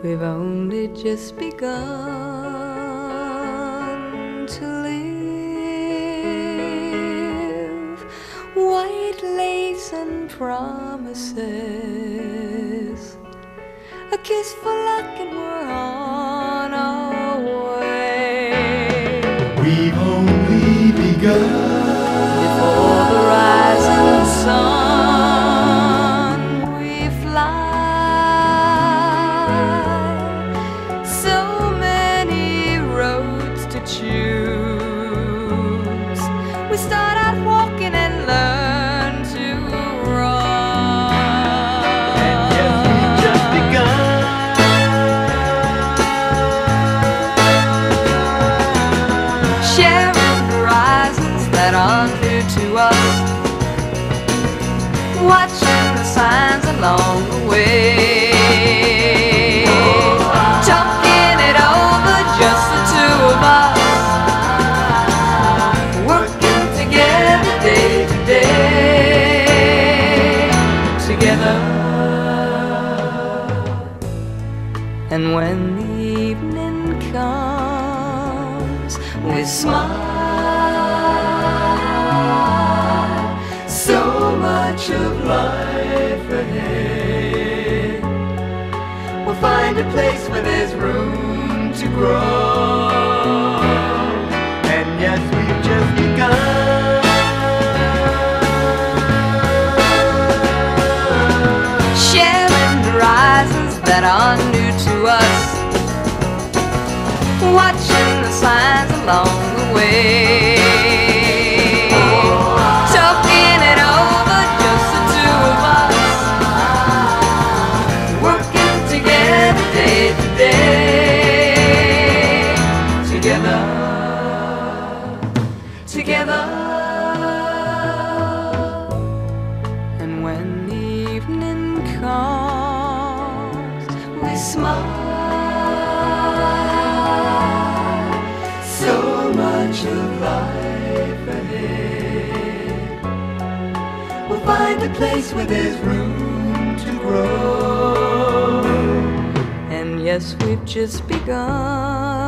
We've only just begun to live. White lace and promises. A kiss for luck, and we're watching the signs along the way, talking it over, just the two of us, working together day to day, together. And when the evening comes, we smile. Find a place where there's room to grow. And yes, we've just begun. Sharing horizons that are new to us. Watching the signs along the Together. Together. And when the evening comes, we smile. So much of life ahead. We'll find a place where there's room to grow. And yes, we've just begun.